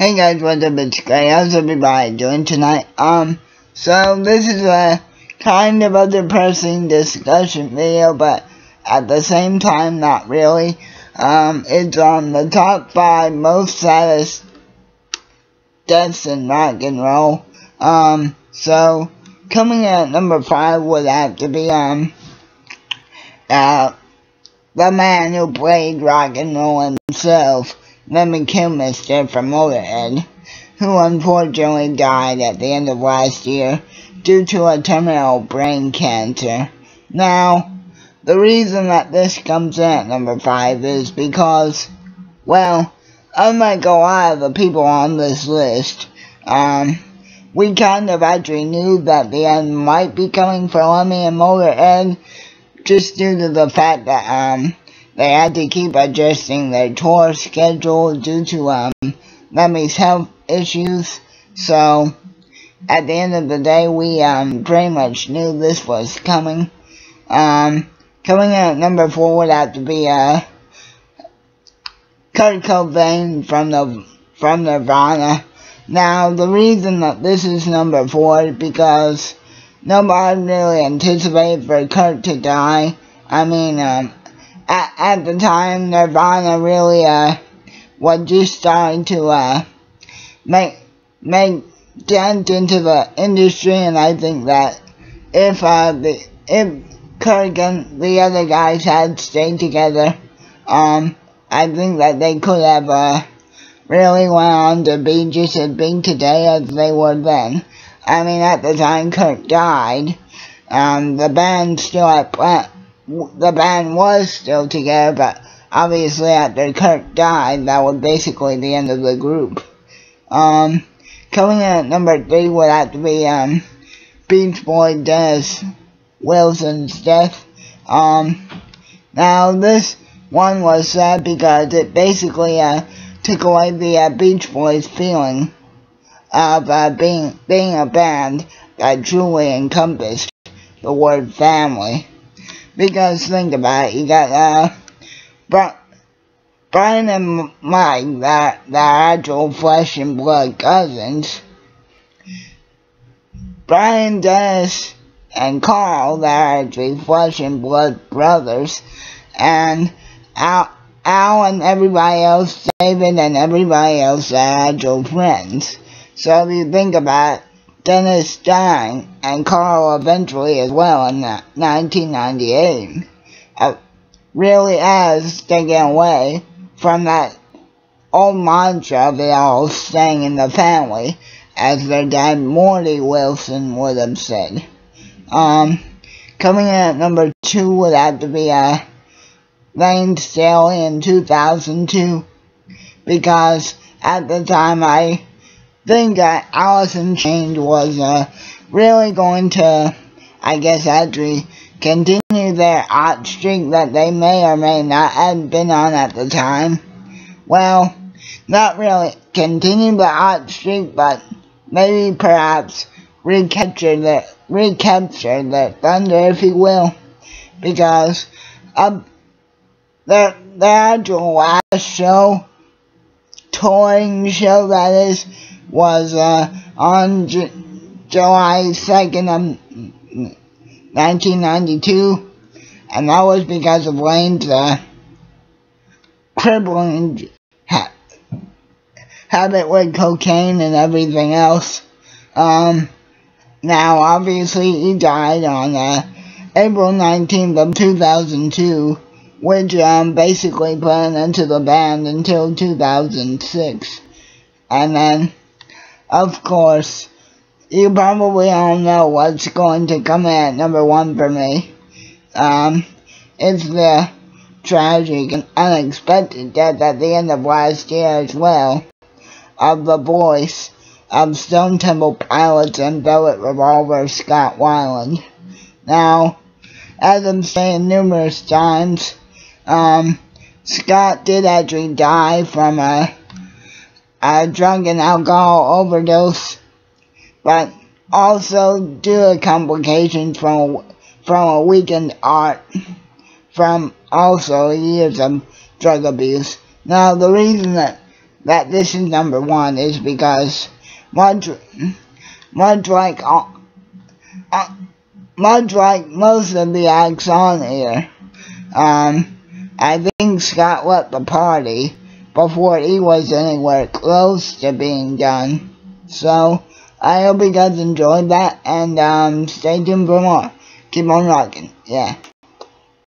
Hey guys, what's up? It's Gray. How's everybody doing tonight? Um, so this is a kind of a depressing discussion video, but at the same time, not really. Um, it's on the top five most saddest deaths in rock and roll. Um, so coming at number five would have to be um, uh, the man who played rock and roll himself. Lemmy Kilmister from Motorhead, who unfortunately died at the end of last year due to a terminal brain cancer. Now, the reason that this comes in at number 5 is because, well, unlike a lot of the people on this list, um, we kind of actually knew that the end might be coming for Lemmy and Motorhead just due to the fact that, um, they had to keep adjusting their tour schedule due to um, Lemmy's health issues. So, at the end of the day, we um, pretty much knew this was coming. Um, coming in at number four would have to be uh, Kurt Cobain from the from Nirvana. Now, the reason that this is number four is because nobody really anticipated for Kurt to die. I mean, um, at, at the time, Nirvana really, uh, was just starting to, uh, make, make dent into the industry, and I think that if, uh, the, if Kurt and the other guys had stayed together, um, I think that they could have, uh, really went on to be just as big today as they were then. I mean, at the time Kurt died, um, the band still had the band was still together, but obviously after Kurt died, that was basically the end of the group. Um, coming in at number three would have to be, um, Beach Boy Dennis Wilson's death. Um, now this one was sad because it basically, uh, took away the, uh, Beach Boys feeling of, uh, being, being a band that truly encompassed the word family. Because think about it, you got uh, Bri Brian and Mike, that the actual flesh and blood cousins. Brian, Dennis, and Carl, they're actually flesh and blood brothers. And Al, Al and everybody else, David and everybody else are actual friends. So if you think about it, Dennis dying, and Carl eventually as well in 1998, uh, really has taken away from that old mantra of it all staying in the family, as their dad Murry Wilson would have said. Um, coming in at number two would have to be uh, Layne Staley in 2002, because at the time I think that Alice in Chains was uh, really going to, I guess, actually continue their art streak that they may or may not have been on at the time. Well, not really continue the art streak, but maybe perhaps recapture the recapture the thunder, if you will, because um, their their actual last show, touring show that is, was uh, on J July 2nd of 1992, and that was because of Layne's uh, crippling ha habit with cocaine and everything else. Um, now, obviously, he died on uh, April 19th of 2002, which um, basically put an end to the band until 2006. And then of course, you probably all know what's going to come in at number one for me. Um, it's the tragic and unexpected death at the end of last year as well of the voice of Stone Temple Pilots and Velvet Revolver Scott Weiland. Now, as I'm saying numerous times, um, Scott did actually die from a a drug and alcohol overdose, but also due to complications from from a weakened heart, from also years of drug abuse. Now, the reason that that this is number one is because much, much like, uh, much like most of the acts on here, um, I think Scott left the party before he was anywhere close to being done. So, I hope you guys enjoyed that, and um, stay tuned for more. Keep on rocking, yeah.